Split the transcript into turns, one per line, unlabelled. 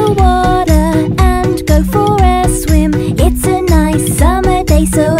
the water and go for a swim. It's a nice summer day so